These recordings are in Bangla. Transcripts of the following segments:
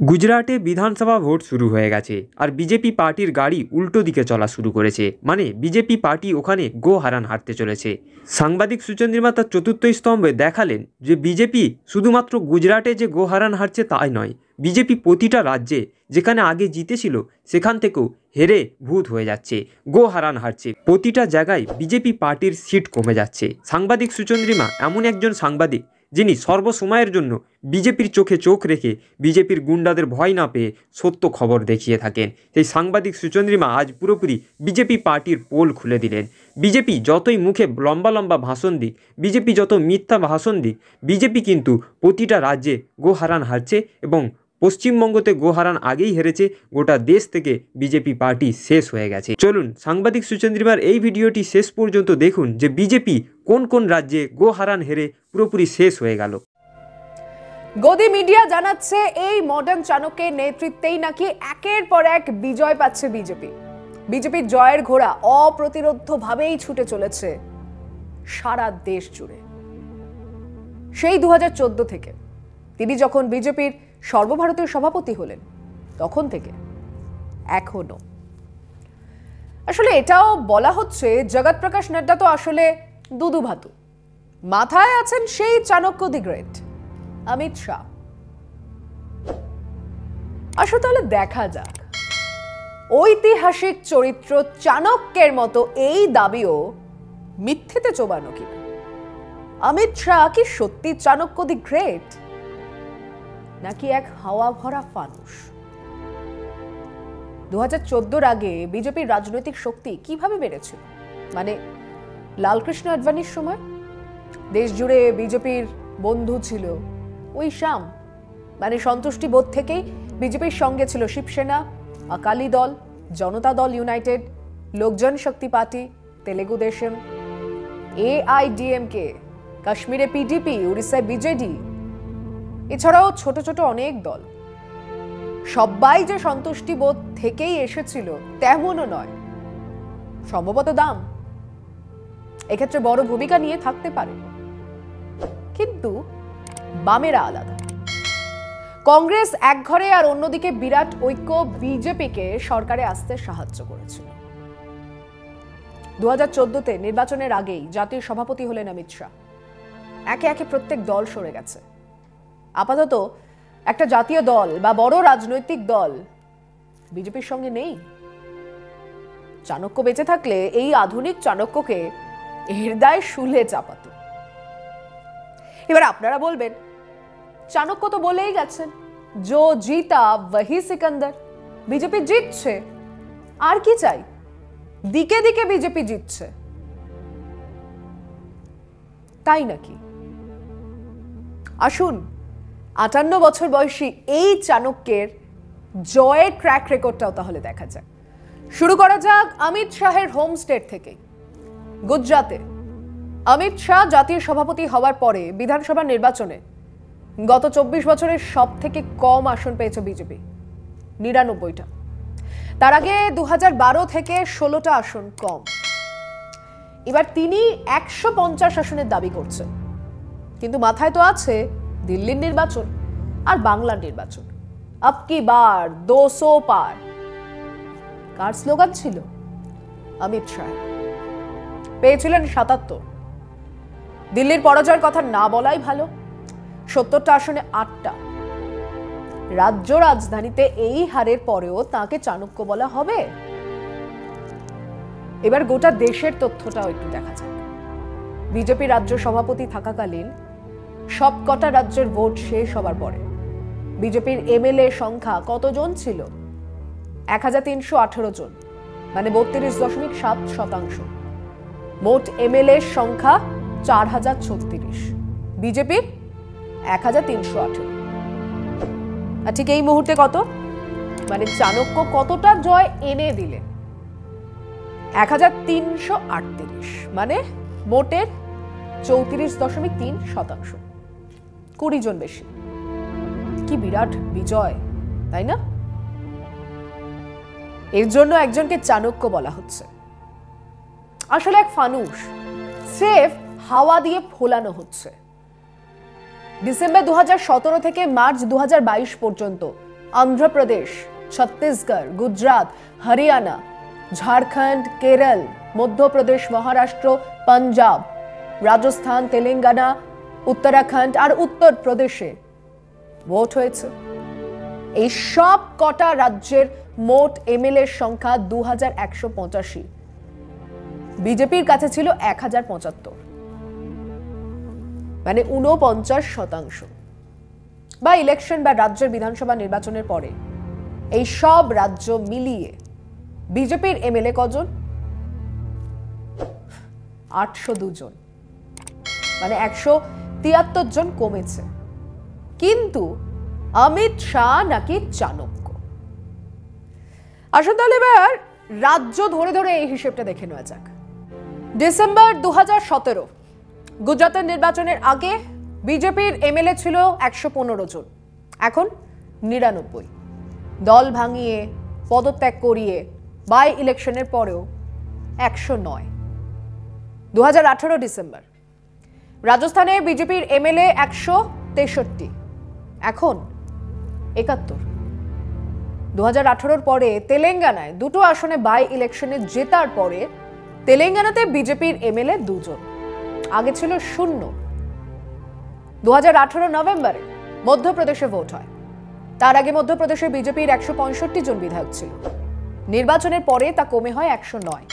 গুজরাটে বিধানসভা ভোট শুরু হয়ে গেছে আর বিজেপি পার্টির গাড়ি উল্টো দিকে চলা শুরু করেছে। মানে বিজেপি পার্টি ওখানে গো হারান হারতে চলেছে। সাংবাদিক সুচন্দ্রিমা তার চতুর্থ স্তম্ভে দেখালেন যে বিজেপি শুধুমাত্র গুজরাটে যে গো হারান হারছে তাই নয়, বিজেপি প্রতিটা রাজ্যে যেখানে আগে জিতেছিল সেখান থেকেও হেরে ভূত হয়ে যাচ্ছে, গো হারান হারছে। প্রতিটা জায়গায় বিজেপি পার্টির সিট কমে যাচ্ছে। সাংবাদিক সুচন্দ্রিমা, এমন একজন সাংবাদিক যিনি সর্বসময়ের জন্য বিজেপির চোখে চোখ রেখে বিজেপির গুন্ডাদের ভয় না পেয়ে সত্য খবর দেখিয়ে থাকেন। সেই সাংবাদিক সুচন্দ্রিমা আজ পুরোপুরি বিজেপি পার্টির পোল খুলে দিলেন। বিজেপি যতই মুখে লম্বা লম্বা ভাষণ দিক, বিজেপি যত মিথ্যা ভাষণ দিক, বিজেপি কিন্তু প্রতিটা রাজ্যে গোহারান হারছে এবং পশ্চিমবঙ্গতে গোহারান আগেই হেরেছে, গোটা দেশ থেকে বিজেপি পার্টি শেষ হয়ে গেছে। চলুন সাংবাদিক সুচন্দ্রিমার এই ভিডিওটি শেষ পর্যন্ত দেখুন যে বিজেপি কোন কোন রাজ্যে গোহারান হেরে পুরোপুরি শেষ হয়ে গেল। গদি মিডিয়া জানাচ্ছে এই মডার্ন চাণক্যের নেতৃত্বেই নাকি একের পর এক বিজয় পাচ্ছে বিজেপি। বিজেপির জয়ের ঘোড়া অপ্রতিরোধ্যভাবেই ছুটে চলেছে সারা দেশ জুড়ে। সেই দু হাজার চোদ্দ থেকে তিনি যখন বিজেপির সর্বভারতীয় সভাপতি হলেন, তখন থেকে এখনও। আসলে এটাও বলা হচ্ছে, জগৎ প্রকাশ নাড্ডা তো আসলে দুদু ভাতু। মাথায় আছেন সেই চাণক্য দি গ্রেট, অমিত শাহ। আসলে তাহলে দেখা যাক। ঐতিহাসিক চরিত্র চাণক্যের মতো এই দাবিও মিথ্যেতে চোবানো কিনা? অমিত শাহ কি সত্যি চাণক্য দি গ্রেট, নাকি এক হাওয়া ভরা ফানুষ? দু হাজার আগে বিজেপির রাজনৈতিক শক্তি কীভাবে বেড়েছিল? মানে লালকৃষ্ণ আডবাণীর সময়? দেশ জুড়ে বিজেপির বন্ধু ছিল ওই শাম মানে সন্তুষ্টি বোধ থেকেই বিজেপির সঙ্গে ছিল শিবসেনা, আকালি দল, Janata Dal United, Lokjan Shakti Party, Telugu Desam. AIDMK, কাশ্মীরে পিডিপি, উড়িষ্যায় বিজেডি। এছাড়াও ছোট ছোট অনেক দল। সবাই যে সন্তুষ্টি বোধ থেকেই এসেছিল তেমনও নয়। সম্ভবত দাম। এক্ষেত্রে বড় ভূমিকা নিয়ে থাকতে পারে। কিন্তু বামেরা আলাদা। কংগ্রেস এক ঘরে আর অন্যদিকে বিরাট ঐক্য বিজেপিকে সরকারে আসতে সাহায্য করেছিল। দু হাজার চোদ্দতে নির্বাচনের আগেই জাতীয় সভাপতি হলেন অমিত শাহ। একে একে প্রত্যেক দল সরে গেছে। আপাতত একটা জাতীয় দল বা বড় রাজনৈতিক দল বিজেপির সঙ্গে নেই। চাণক্য বেঁচে থাকলে এই আধুনিক চাণক্যকে হৃদয় শুলে চাপাত। এবার আপনারা বলবেন, চাণক্য তো বলেই গেছেন জো জিতা ওয়াহি সিকান্দার। বিজেপি জিতছে। আর কি চাই? দিকে দিকে বিজেপি জিতছে। তাই নাকি? আসুন, আটান্ন বছর বয়সী এই চাণক্যের জয়ের ট্র্যাক রেকর্ডটাও তাহলে দেখা যাক। শুরু করা যাক অমিত শাহের হোম স্টেট থেকে গুজরাতে অমিত শাহ জাতীয় সভাপতি হওয়ার পরে বিধানসভা নির্বাচনে গত চব্বিশ বছরের সব থেকে কম আসন পেয়েছে বিজেপি, নিরানব্বইটা। তার আগে দু থেকে ষোলোটা আসন কম। এবার তিনি একশো পঞ্চাশ আসনের দাবি করছেন। কিন্তু মাথায় তো আছে দিল্লির নির্বাচন আর বাংলার নির্বাচন। আপ কি বার, দোসো পার। কার স্লোগান ছিল? অমিত শাহ পেয়েছিলেন সাতাত্তর। দিল্লির পরাজয়ের কথা না বলাই ভালো। সত্তরটা আসনে আটটা। রাজ্য রাজধানীতে এই হারের পরেও তাকে চাণক্য বলা হবে। এবার গোটা দেশের তথ্যটাও একটু দেখা যাক। বিজেপি রাজ্য সভাপতি থাকাকালীন সব কটা রাজ্যের ভোট শেষ হবার পরে বিজেপির এমএলএ সংখ্যা কতজন ছিল? এক হাজার তিনশো আঠেরো জন মানে বত্রিশ দশমিক সাত শতাংশ। মোট এমএলএ সংখ্যা চার হাজার ছত্রিশ। বিজেপির এক হাজার তিনশো আঠেরো। আর ঠিক এই মুহূর্তে কত? মানে চাণক্য কতটা জয় এনে দিলেন? এক হাজার তিনশো আটত্রিশ মানে মোটের চৌত্রিশ দশমিক তিন শতাংশ। কুড়ি জন বেশি। কি বিরাট বিজয়, তাই না? এর জন্য একজনকে চাণক্য বলা হচ্ছে। আসলে এক ফানুস। স্রেফ হাওয়া দিয়ে ফোলানো হচ্ছে। ডিসেম্বর দু হাজার সতেরো থেকে মার্চ দু হাজার বাইশ পর্যন্ত অন্ধ্রপ্রদেশ, ছত্তিশগড়, গুজরাট, হরিয়ানা, ঝাড়খণ্ড, কেরল, মধ্যপ্রদেশ, মহারাষ্ট্র, পাঞ্জাব, রাজস্থান, তেলেঙ্গানা, উত্তরাখণ্ড আর উত্তরপ্রদেশে ভোট হয়েছে। এই সব কটা রাজ্যের মোট এমএলএ সংখ্যা দু হাজার একশো পঁচাশি। বিজেপির কাছে ছিল এক হাজার পঁচাত্তর। মানে উনপঞ্চাশ শতাংশ। বা ইলেকশন বা রাজ্যের বিধানসভা নির্বাচনের পরে এই সব রাজ্য মিলিয়ে বিজেপির এমএলএ কজন? আটশো দুজন। মানে একশো তিয়াত্তর জন কমেছে। কিন্তু অমিত শাহ নাকি চাণক্য? আসুন তাহলে এবার রাজ্য ধরে ধরে এই হিসেবটা দেখে নেওয়া যাক। ডিসেম্বর দু হাজার সতেরো গুজরাতের নির্বাচনের আগে বিজেপির এমএলএ ছিল একশো পনেরো জন। এখন নিরানব্বই। দল ভাঙিয়ে, পদত্যাগ করিয়ে বাই ইলেকশনের পরেও একশো নয়। দু ডিসেম্বর, রাজস্থানে বিজেপির এমএলএ একশো তেষট্টি। এখন একাত্তর। দু হাজার পরে তেলেঙ্গানায় দুটো আসনে বাই ইলেকশনে জেতার পরে তেলেঙ্গানাতে বিজেপির এমএলএ দুজন। আগে ছিল শূন্য। দু নভেম্বরে মধ্যপ্রদেশে ভোট হয়। তার আগে মধ্যপ্রদেশে বিজেপির একশো পঁয়ষট্টি জন বিধায়ক ছিল। নির্বাচনের পরে তা কমে হয় একশো নয়।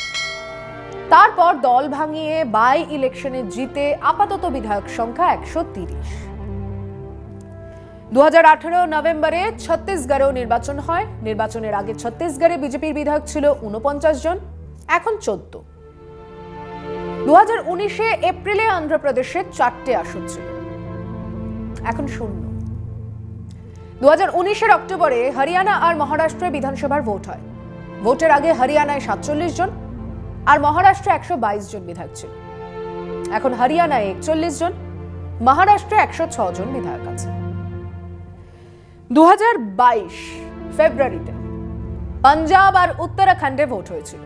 তারপর দল ভাঙিয়ে বাই ইলেকশনে জিতে আপাতত বিধায়ক সংখ্যা একশো তিরিশ। নভেম্বরে ছত্তিশগড়েও নির্বাচন হয়। নির্বাচনের আগে ছত্তিশগড়ে বিজেপির বিধায়ক ছিল উনপঞ্চাশ জন, এখন চোদ্দ। দু হাজার উনিশে এপ্রিলে অন্ধ্রপ্রদেশে চারটে আসন ছিল। এখন শূন্য। দু হাজার উনিশের অক্টোবরে হরিয়ানা আর মহারাষ্ট্রে বিধানসভার ভোট হয়। ভোটের আগে হরিয়ানায় সাতচল্লিশ জন আর মহারাষ্ট্রে একশো বাইশ জন বিধায়ক ছিল। এখন হরিয়ানায় একচল্লিশ জন, মহারাষ্ট্রে একশো জন বিধায়ক আছে। দু হাজার বাইশ ফেব্রুয়ারিতে পাঞ্জাব আর উত্তরাখণ্ডে ভোট হয়েছিল।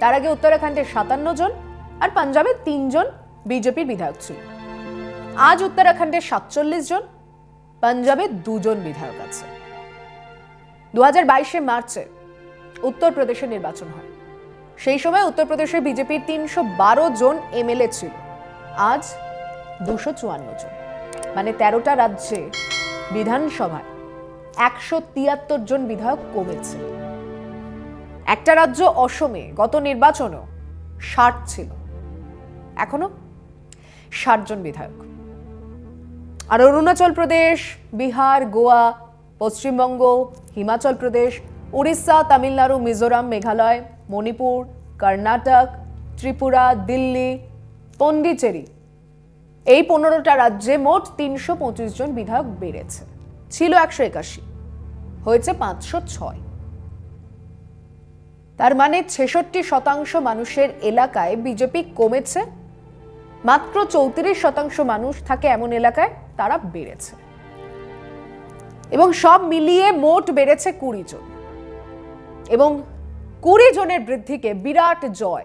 তার আগে উত্তরাখণ্ডে সাতান্ন জন আর পাঞ্জাবে তিনজন বিজেপির বিধায়ক ছিল। আজ উত্তরাখণ্ডে সাতচল্লিশ জন, পাঞ্জাবে দুজন বিধায়ক আছে। দু হাজার বাইশে মার্চে উত্তরপ্রদেশে নির্বাচন হয়। সেই সময় উত্তরপ্রদেশে বিজেপির তিনশো বারো জন এমএলএ ছিল। আজ দুশো চুয়ান্ন জন। মানে তেরোটা রাজ্যে বিধানসভায় একশো তিয়াত্তর জন বিধায়ক কমেছে। একটা রাজ্য অসমে গত নির্বাচনেও ষাট ছিল। এখনও ষাট জন বিধায়ক। আর অরুণাচল প্রদেশ, বিহার, গোয়া, পশ্চিমবঙ্গ, হিমাচল প্রদেশ, উড়িষ্যা, তামিলনাড়ু, মিজোরাম, মেঘালয়, মণিপুর, কর্ণাটক, ত্রিপুরা, দিল্লি পন্ডিচেরি এই পনেরোটা রাজ্যে মোট তিনশো পঁচিশ জন বিধায়ক বেড়েছে। ছিল একশো একাশি, হয়েছে পাঁচশো ছয়। তার মানে ছেষট্টি শতাংশ মানুষের এলাকায় বিজেপি কমেছে মাত্র চৌত্রিশ শতাংশ মানুষ থাকে এমন এলাকায়, তারা বেড়েছে। এবং সব মিলিয়ে মোট বেড়েছে কুড়ি জন। এবং কুড়ি জনের বৃদ্ধিকে বিরাট জয়,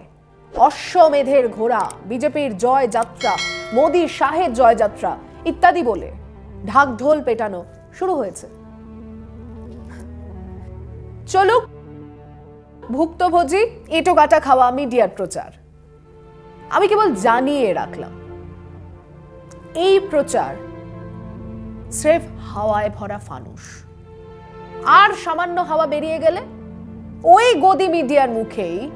অশ্বমেধের ঘোড়া, বিজেপির জয় যাত্রা, মোদী শাহের জয়যাত্রা ইত্যাদি বলে ঢাকঢোল পেটানো শুরু হয়েছে। চলুক ভুক্তভোজী এটো কাটা খাওয়া, মিডিয়ার প্রচার। আমি কেবল জানিয়ে রাখলাম। এই প্রচার স্রেফ হাওয়ায় ভরা ফানুস। আর সামান্য হাওয়া বেরিয়ে গেলে ওই গদি মিডিয়ার মুখেই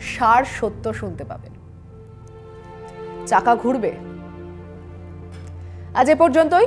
সার সত্য শুনতে পাবেন। চাকা ঘুরবে। আজ এ পর্যন্তই।